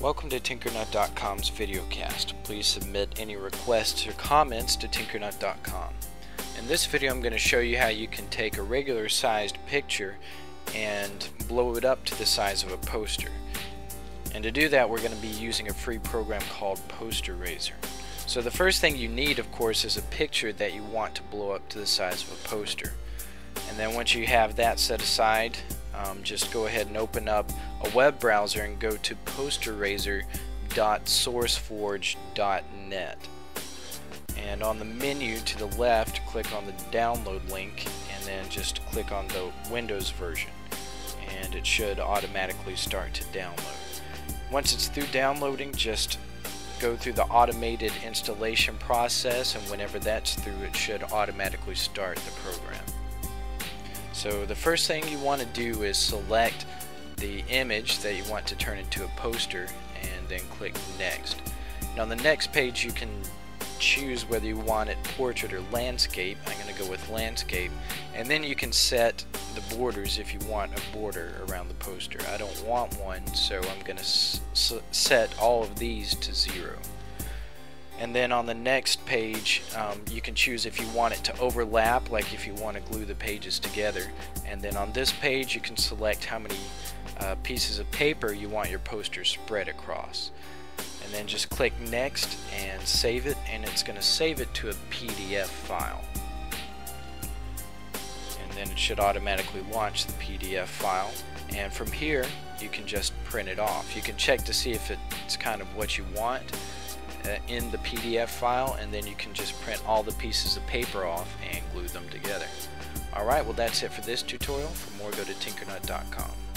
Welcome to Tinkernut.com's videocast. Please submit any requests or comments to Tinkernut.com. In this video I'm going to show you how you can take a regular sized picture and blow it up to the size of a poster. And to do that we're going to be using a free program called PosteRazor. So the first thing you need of course is a picture that you want to blow up to the size of a poster. And then once you have that set aside, um, just go ahead and open up a web browser and go to posterazor.sourceforge.net and on the menu to the left click on the download link and then just click on the Windows version and it should automatically start to download. Once it's through downloading just go through the automated installation process and whenever that's through it should automatically start the program. So the first thing you want to do is select the image that you want to turn into a poster and then click next. Now on the next page you can choose whether you want it portrait or landscape. I'm going to go with landscape and then you can set the borders if you want a border around the poster. I don't want one so I'm going to set all of these to zero and then on the next page um, you can choose if you want it to overlap like if you want to glue the pages together. And then on this page you can select how many uh, pieces of paper you want your poster spread across. And then just click next and save it and it's going to save it to a PDF file. And then it should automatically launch the PDF file. And from here you can just print it off. You can check to see if it's kind of what you want Uh, in the PDF file and then you can just print all the pieces of paper off and glue them together. Alright, well that's it for this tutorial. For more go to tinkernut.com.